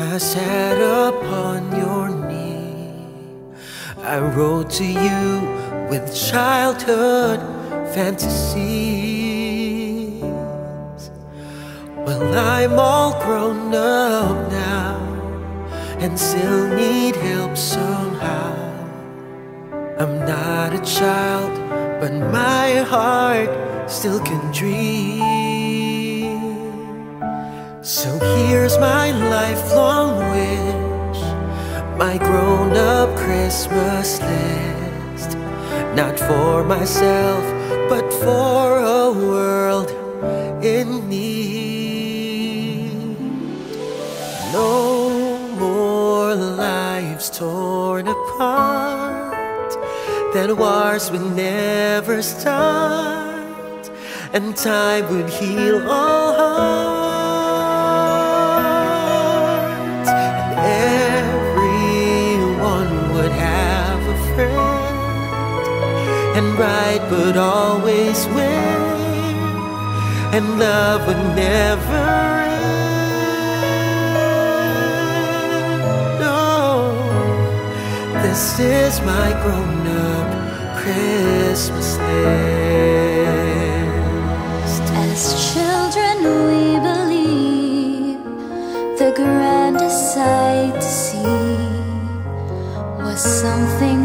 I sat upon your knee. I wrote to you with childhood fantasies. Well, I'm all grown up now and still need help somehow. I'm not a child, but my heart still can dream. So here's my lifelong wish, my grown up Christmas list. Not for myself, but for a world in need. No more lives torn apart, that wars would never start, and time would heal all and right would always win, and love would never end. No, this is my grown up Christmas list. As children, we believe the grandest sight to see was something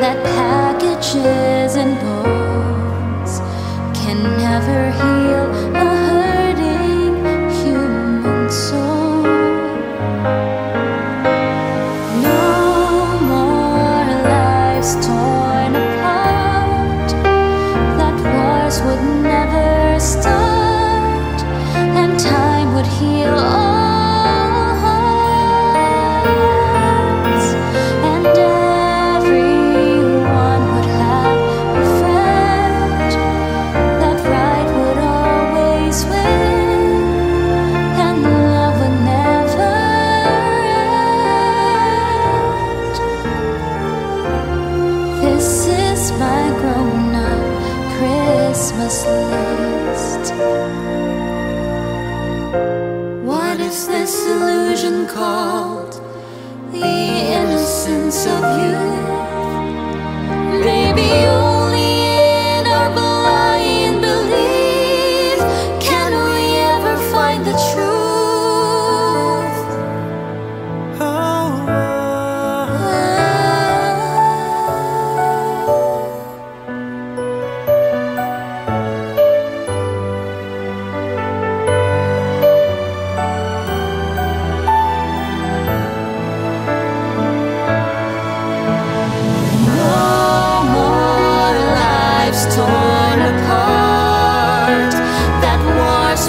that packages and bows can never heal a hurting human soul. No more lives torn apart, that wars would never start, Christmas list. What is this illusion called? The innocence of. Maybe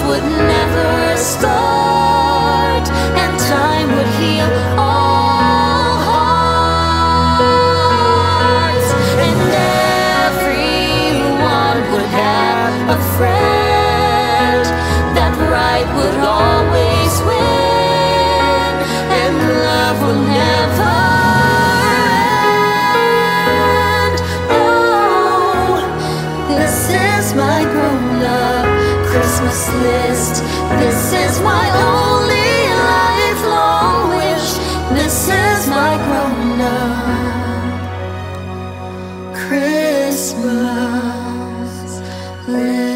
wouldn't Christmas list. This is my only lifelong wish. This is my grown up Christmas list.